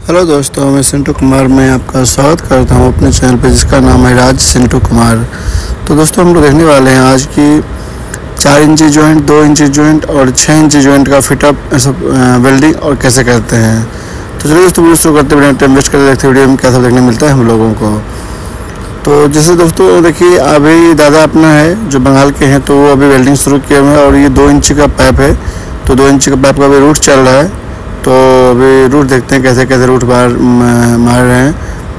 Hello दोस्तों, मैं सिंटू कुमार, मैं आपका स्वागत करता हूँ अपने चैनल पर जिसका नाम है राज सिंटू कुमार। तो दोस्तों, हम लोग देखने वाले हैं आज की चार इंची जॉइंट दो इंची जॉइंट और छः इंची जॉइंट का फिटअप सब वेल्डिंग और कैसे करते हैं। तो चलिए दोस्तों वीडियो शुरू करते हुए टाइम वेस्ट करते देखते वीडियो में कैसा देखने मिलता है हम लोगों को। तो जैसे दोस्तों, देखिए, अभी दादा अपना है, जो बंगाल के हैं तो वो अभी वेल्डिंग शुरू किए हुए हैं और ये दो इंची का पाइप है। तो दो इंची का पाइप का अभी रूट चल रहा है। तो अभी रूट देखते हैं कैसे कैसे रूट मार मार रहे हैं।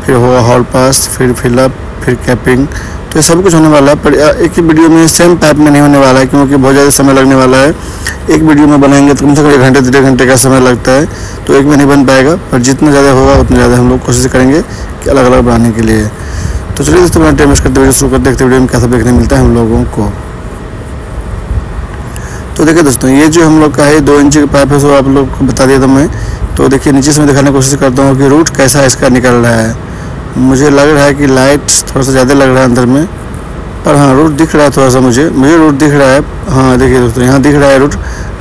फिर होगा हॉल पास फिर फिलअप फिर कैपिंग तो ये सब कुछ होने वाला है, पर एक ही वीडियो में सेम टाइप में नहीं होने वाला है, क्योंकि बहुत ज़्यादा समय लगने वाला है। एक वीडियो में बनाएँगे तो कम से कम एक घंटे, डेढ़ घंटे का समय लगता है तो एक में नहीं बन पाएगा। पर जितना ज़्यादा होगा, उतना ज़्यादा हम लोग कोशिश करेंगे कि अलग अलग बनाने के लिए। तो चलिए दोस्तों टाइम वेस्ट करते वीडियो शुरू कर देखते वीडियो में कैसा देखने मिलता है हम लोगों को। तो देखिए दोस्तों, ये जो हम लोग का है, दो इंच का पाइप है सो आप लोग को बता दिया था मैं। तो देखिए, नीचे से मैं दिखाने की कोशिश करता हूँ कि रूट कैसा इसका निकल रहा है। मुझे लग रहा है कि लाइट थोड़ा सा ज़्यादा लग रहा है अंदर में, पर हाँ रूट दिख रहा है थोड़ा सा मुझे। मुझे रूट दिख रहा है। हाँ देखिए दोस्तों, यहाँ दिख रहा है रूट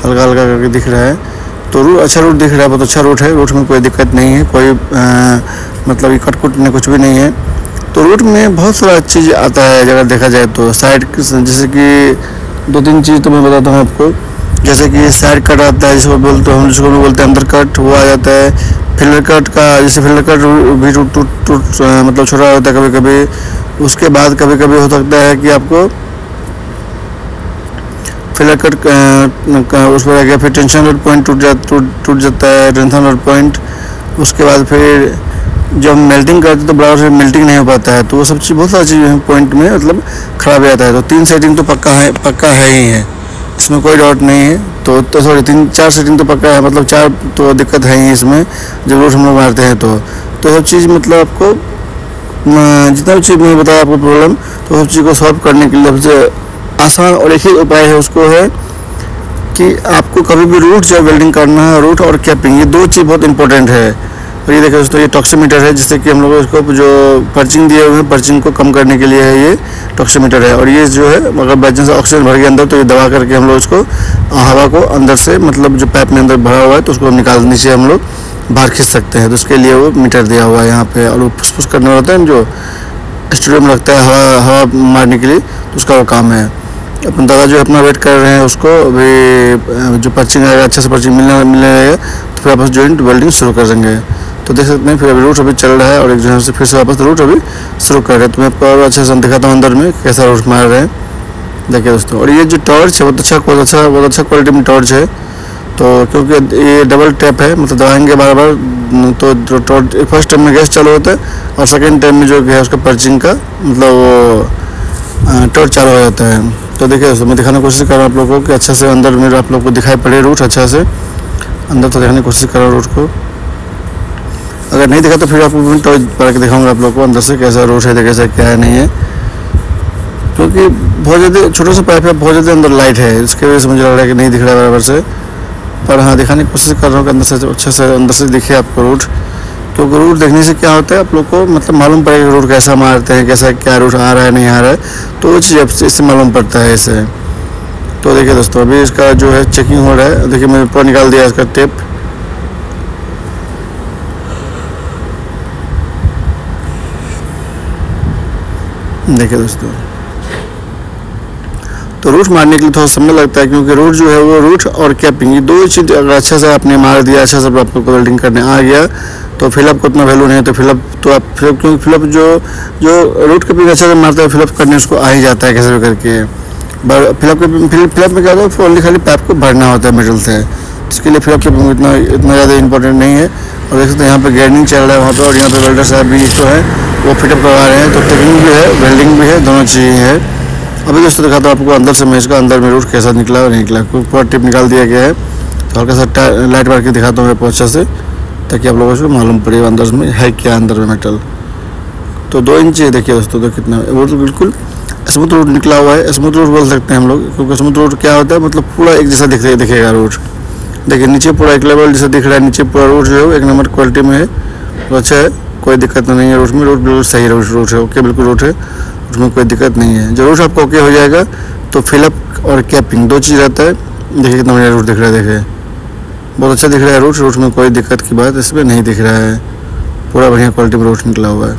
हल्का हल्का करके दिख रहा है। तो रूट अच्छा रूट दिख रहा है, बहुत अच्छा रूट है। रूट में कोई दिक्कत नहीं है, कोई मतलब कट कुट नहीं, कुछ भी नहीं है। तो रूट में बहुत सारा चीज़ आता है, अगर देखा जाए तो। साइड जैसे कि दो तीन चीज़ तो मैं बताता हूँ आपको। जैसे कि साइड कट आता है, जिसको बोलते हम जिसको बोलते हैं, अंदर कट वो आ जाता है। फिलर कट का, जैसे फिलर कट भी टूट टूट टूट मतलब छोटा होता है कभी कभी उसके बाद कभी कभी हो सकता है कि आपको फिलर कट उस पर आ गया, फिर टेंशन रोड पॉइंट टूट जा, टूट जाता है टेंशन रोड पॉइंट उसके बाद फिर जब मेल्टिंग करते तो से मेल्टिंग नहीं हो पाता है तो वो सब चीज़ बहुत सारी चीज़ पॉइंट में मतलब ख़राब आता है। तो तीन सेटिंग तो पक्का है पक्का है ही है। इसमें कोई डाउट नहीं है। तो तो सॉरी तीन, चार सेटिंग तो पक्का है मतलब चार तो दिक्कत है ही इसमें, जब हम लोग मारते हैं तो। तो सब चीज़ मतलब आपको जितना भी चीज़ मैंने बताया आपको प्रॉब्लम तो सब चीज़ को सॉल्व करने के लिए सबसे आसान और एक ही उपाय है उसको है कि आपको कभी भी रूट जब वेल्डिंग करना है रूट और कैपिंग ये दो चीज़ बहुत इंपॉर्टेंट है। और ये देखिए दोस्तों, ये टॉक्सीमीटर है, जिससे कि हम लोग इसको जो पर्चिंग दिए हुए हैं, पर्चिंग को कम करने के लिए है ये टॉक्सीमीटर है। और ये जो है, अगर बाई चांस ऑक्सीजन भर गया अंदर तो ये दबा करके हम लोग इसको हवा को अंदर से मतलब जो पाइप में अंदर भरा हुआ है तो उसको हम निकाल, नीचे हम लोग बाहर खींच सकते हैं। तो उसके लिए वो मीटर दिया हुआ है यहाँ पे, और वो फुस करने होता है, जो स्टूडियो में लगता है हवा हवा मारने के लिए तो उसका वो काम है। अपन दादा जो अपना वेट कर रहे हैं उसको, अभी जो पर्चिंग आएगा, अच्छे से पर्चिंग मिलने मिलने लगेगा तो फिर आप जॉइंट वेल्डिंग शुरू कर देंगे। तो देख सकते हैं, फिर अभी रूट अभी चल रहा है और एक जगह से फिर से वापस रूट अभी शुरू कर रहे हैं। तो मैं आपको और अच्छे से दिखाता हूँ अंदर में कैसा रूट मार रहे हैं। देखिए दोस्तों, और ये जो टॉर्च है, बहुत अच्छा बहुत अच्छा बहुत अच्छा क्वालिटी में टॉर्च है। तो क्योंकि ये डबल टैप है मतलब दबाएँगे बार बार तो जो टॉर्च फ़र्स्ट टाइम में गैस चालू होता है और सेकेंड टाइम में जो है उसका पर्चिंग का मतलब वो टॉर्च चालू हो जाता है। तो देखिए दोस्तों, मैं दिखाने की कोशिश कर रहा हूँ आप लोगों को कि अच्छे से अंदर में आप लोग को दिखाई पड़े रूट अच्छा से। अंदर तो दिखाने की कोशिश कर रहा हूँ रूट को। अगर नहीं देखा तो फिर आपको मैं टॉर्च पढ़ के दिखाऊँगा आप लोग को, अंदर से कैसा रूट है, कैसा क्या है, नहीं है। क्योंकि बहुत ज़्यादा, छोटा सा पाइप है, बहुत ज़्यादा अंदर लाइट है, इसके वजह से मुझे लग रहा है कि नहीं दिख रहा है बराबर से। पर हाँ दिखाने की कोशिश कर रहा हूँ कि अंदर से, अच्छे से अंदर से दिखे आपको रूट क्योंकि रूट देखने से क्या होता है, आप लोग को मतलब मालूम पड़ेगा रूट कैसा मारते हैं, कैसा क्या रूट आ रहा है, नहीं आ रहा है। तो वो चीज़ इससे मालूम पड़ता है इसे तो देखिए दोस्तों, अभी इसका जो है चेकिंग हो रहा है, देखिए मैंने पूरा निकाल दिया इसका टेप देखिए दोस्तों तो रूट मारने के लिए थोड़ा समय लगता है क्योंकि रूट जो है वो रूट और कैपिंग, ये दो चीज़ अगर अच्छा से आपने मार दिया अच्छा से आपको वेल्डिंग करने आ गया तो फिलअप को उतना वैल्यू नहीं है तो फिलअप तो आप फिलअप क्योंकि फिलअप जो जो रूट कैपिंग अच्छा से मारता है, फिलअप करने उसको आ ही जाता है कैसे भी करके। फिलअप फिलअप में क्या होता है ओनली खाली पाइप को भरना होता है मेटल से इसके लिए फिलअप कैपिंग इतना इतना ज़्यादा इंपॉर्टेंट नहीं है। और देख सकते हैं, यहाँ पे ग्राइंडिंग चल रहा है वहाँ पे और यहाँ पे वेल्डर साहब भी जो है, वो फिटअप करवा रहे हैं। तो टेकिंग भी है वेल्डिंग भी है, दोनों चीज़ें हैं। अभी दोस्तों दिखाता हूँ आपको अंदर से, मैं इसका अंदर में रूट कैसा निकला और नहीं निकला। पूरा टिप निकाल दिया गया है। तो हल्का सा लाइट मार के दिखाता हूँ मैं अच्छा से, ताकि आप लोगों को मालूम पड़े अंदर में है क्या अंदर में मेटल तो दो इंच देखिए दोस्तों तो कितना वो तो बिल्कुल स्मूथ रोड निकला हुआ है। स्मूथ रोड बोल सकते हैं हम लोग, क्योंकि स्मूथ रोड क्या होता है मतलब पूरा एक जैसा दिख दिखेगा रोड देखिए, नीचे पूरा एक लेवल जैसा दिख रहा है, नीचे पूरा रोड जो है एक नंबर क्वालिटी में है। तो अच्छा है कोई दिक्कत नहीं है, रोड में रोड बिल्कुल सही रोड रोड है ओके बिल्कुल रोड है, उसमें कोई दिक्कत नहीं है। जो रोड आपको ओके हो जाएगा तो फिलअप और कैपिंग दो चीज़ रहता है। देखिए कितना बढ़िया रोड दिख रहा है, देखिए। बहुत अच्छा दिख रहा है रूट रूट में कोई दिक्कत की बात इसमें नहीं दिख रहा है। पूरा बढ़िया क्वालिटी में रूट निकला हुआ है।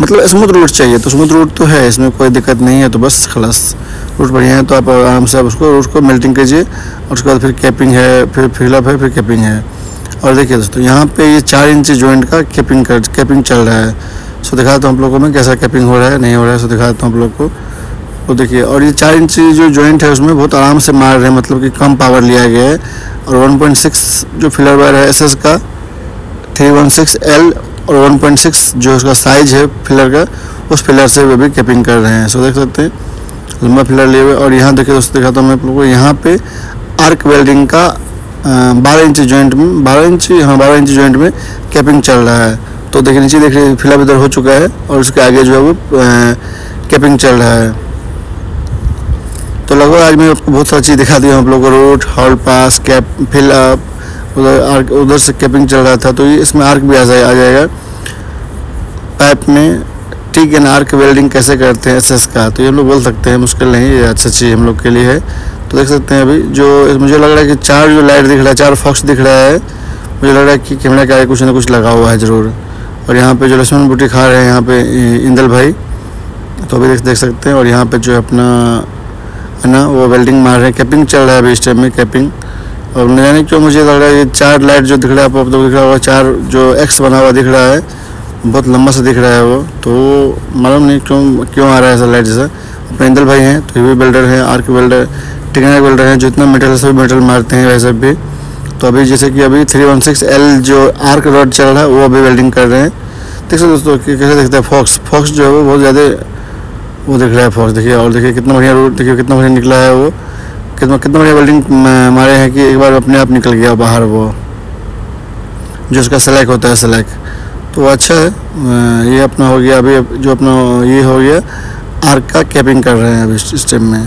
मतलब स्मूथ रूट चाहिए तो स्मूथ रूट तो है, इसमें कोई दिक्कत नहीं है तो बस खलास। रूट बढ़िया है तो आप आराम से आप उसको रूट को मेल्टिंग कीजिए, और उसके बाद फिर कैपिंग है, फिर फिलअप है, फिर कैपिंग है। और देखिए दोस्तों, यहाँ पे ये चार इंच जॉइंट का कैपिंग कर कैपिंग चल रहा है। सो दिखाता हूँ आप लोगों में कैसा कैपिंग हो रहा है, नहीं हो रहा है सो दिखाता हूँ आप लोग को। तो देखिए, और ये चार इंच जो जॉइंट है उसमें बहुत आराम से मार रहे हैं मतलब कि कम पावर लिया गया है। और 1.6 जो फिलर वायर है एस का 316 एल और 1.6 जो उसका साइज़ है फिलर का, उस फिलर से वे भी कैपिंग कर रहे हैं। सो देख सकते हैं लंबा फिलर लिए हुए और यहाँ देखिए दोस्तों, दिखाता हूँ मैं आप लोगों को। यहाँ पे आर्क वेल्डिंग का बारह इंच जॉइंट में बारह इंच हाँ बारह इंच जॉइंट में कैपिंग चल रहा है। तो देखिए, नीचे देख रहे फिलअप इधर हो चुका है और उसके आगे जो है वो कैपिंग चल रहा है। तो लगभग आज मैं आपको बहुत सारी चीज़ दिखा दी हूँ आप लोगों को। Root, hot pass cap fill up उधर आर्क उधर से कैपिंग चल रहा था। तो ये इसमें आर्क भी आ जाएगा। पाइप में ठीक है ना आर्क वेल्डिंग कैसे करते हैं एस का तो ये हम लोग बोल सकते हैं, मुश्किल नहीं ये अच्छा चीज़ हम लोग के लिए है। तो देख सकते हैं अभी, जो मुझे लग रहा है कि चार जो लाइट दिख रहा है, चार फॉक्स दिख रहा है, मुझे लग रहा है कि कैमरा के कुछ ना कुछ लगा हुआ है ज़रूर। और यहाँ पे जो लक्ष्मण बूटी खा रहे हैं, यहाँ पे इंदल भाई तो अभी देख सकते हैं। और यहाँ पे जो अपना, है ना, वो वेल्डिंग मार रहे हैं। कैपिंग चल रहा है अभी इस टाइम में कैपिंग और न जाने क्यों मुझे लग रहा है, ये चार लाइट जो दिख रहा है, आप दिख रहा होगा, चार जो एक्स बना हुआ दिख रहा है बहुत लंबा सा दिख रहा है वो। तो मालूम नहीं क्यों क्यों आ रहा है ऐसा लाइट जैसा। अपने इंदल भाई हैं तो ये भी बिल्डर हैं आर्क वेल्डर टिकना बिल्डर हैं जितना मेटल सभी मेटल मारते हैं, वैसे भी। तो अभी जैसे कि अभी थ्री वन सिक्स एल जो आर्क रॉड चल रहा है, वो अभी वेल्डिंग कर रहे हैं। देख सकते दोस्तों कैसे देखते हैं फॉक्स फॉक्स जो है वो बहुत ज़्यादा वो दिख रहा है फॉक्स देखिए, और देखिए कितना बढ़िया रोड देखिए कितना बढ़िया निकला है वो। कितना कितना बढ़िया वेल्डिंग मारे हैं कि एक बार अपने आप निकल गया बाहर वो। जो उसका सेलेक्ट होता है सेलेक्ट तो अच्छा है। ये अपना हो गया, अभी जो अपना ये हो गया, आर्क का कैपिंग कर रहे हैं अभी इस टाइम में।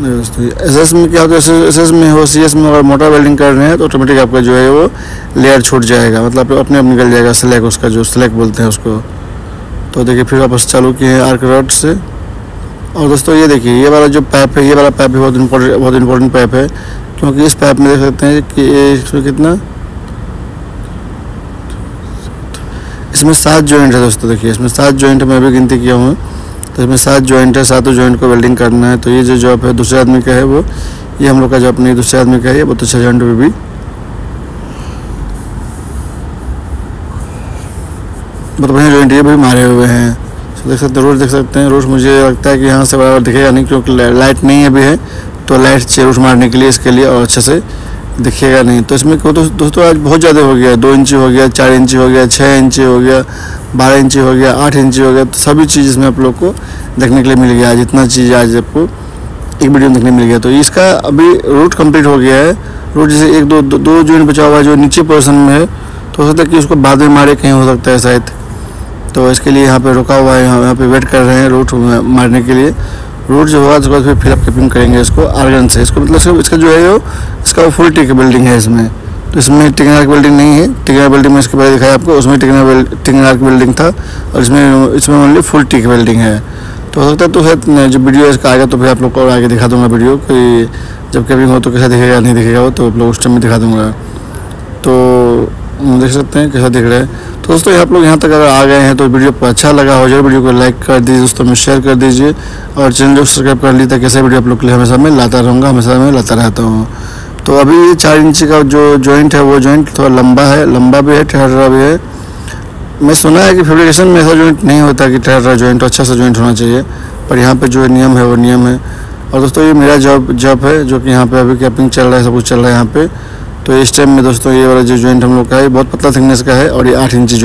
एस एस में क्या होता है एस एस में हो सी एस में अगर मोटर वेल्डिंग कर रहे हैं तो ऑटोमेटिक आपका जो है वो लेयर छूट जाएगा। मतलब अपने आप निकल जाएगा स्लैक उसका जो स्लैक बोलते हैं उसको। तो देखिए, फिर वापस चालू किए हैं आर्क रॉड से। और दोस्तों, ये देखिए, ये वाला जो पाइप है, ये वाला पाइप भी बहुत इंपॉर्टेंट बहुत इंपॉर्टेंट पाइप है। क्योंकि इस पाइप में देख सकते हैं कि इसमें कितना? इसमें सात जॉइंट है दोस्तों देखिए इसमें सात जॉइंट मैं भी गिनती किया हूँ। तो इसमें सात जॉइंट है सातों जॉइंट को वेल्डिंग करना है। तो ये जो जॉब है दूसरे आदमी का है वो। ये हम लोग का जॉब नहीं दूसरे आदमी का है बहुत अच्छा जॉइंट भी, भी बहुत बढ़िया जॉइंट ये भी मारे हुए हैं। तो देख सकते रोड देख सकते हैं रोड मुझे लगता है कि यहाँ से बराबर दिखेगा नहीं क्योंकि लाइट नहीं अभी है। तो लाइट चाहिए रोड मारने के लिए इसके लिए और अच्छे से। दिखेगा नहीं। तो इसमें क्यों दोस्तों आज बहुत ज़्यादा हो गया। दो इंची हो गया चार इंची हो गया छः इंची हो गया बारह इंची हो गया आठ इंची हो गया। तो सभी चीज़ इसमें आप लोग को देखने के लिए मिल गया। जितना चीज़ आज आपको एक वीडियो में देखने मिल गया। तो इसका अभी रूट कंप्लीट हो गया है। रूट जैसे एक दो दो, जॉइंट बचा हुआ है जो नीचे पोर्सन में है। तो हो सकता है कि उसको बाद में मारे कहीं हो सकता है शायद। तो इसके लिए यहाँ पे रुका हुआ है यहाँ पे वेट कर रहे हैं रूट मारने के लिए। रूट जो होगा, उसके बाद फिर फिलअप किपिंग करेंगे इसको, आर्गन से। इसको मतलब सिर्फ़ इसका जो है वो, इसका फुल टिक बिल्डिंग है इसमें। तो इसमें टिकनार की बिल्डिंग नहीं है। टिकनार बिल्डिंग में इसके पहले दिखाया आपको, उसमें टिकनार टिकनार की बिल्डिंग था और इसमें इसमें ओनली फुल टिक बिल्डिंग है। तो हो सकता है तो है जब वीडियो इसका आएगा तो फिर आप लोग को आगे दिखा दूँगा वीडियो कि जब कैबिंग हो तो कैसा दिखेगा, नहीं दिखेगा वो तो आप लोग उस टाइम में दिखा दूँगा। तो देख सकते हैं कैसा दिख रहा है। तो दोस्तों, आप लोग यहाँ तक अगर आ गए हैं तो वीडियो अच्छा लगा हो जाए वीडियो को लाइक कर दीजिए, दोस्तों में शेयर कर दीजिए और चैनल को सब्सक्राइब कर लीजिए कैसे वीडियो आप लोग के लिए हमेशा मैं लाता रहूँगा, हमेशा मैं लाता रहता हूँ। तो अभी ये चार इंच का जो जॉइंट है, वो जॉइंट थोड़ा लंबा है, लंबा भी है, ठहरा भी है। मैं सुना है कि फेब्रिकेशन में ऐसा जॉइंट नहीं होता कि ठहरा जॉइंट अच्छा सा जॉइंट होना चाहिए, पर यहाँ पे जो नियम है, वो नियम है। और दोस्तों, ये मेरा जॉब जॉब है, जो कि यहाँ पे अभी कैपिंग चल रहा है, सब कुछ चल रहा है यहाँ पे। तो इस टाइम में दोस्तों ये वाला जो ज्वाइंट हम लोग का है, बहुत पतला थिकनेस का है और ये आठ इंची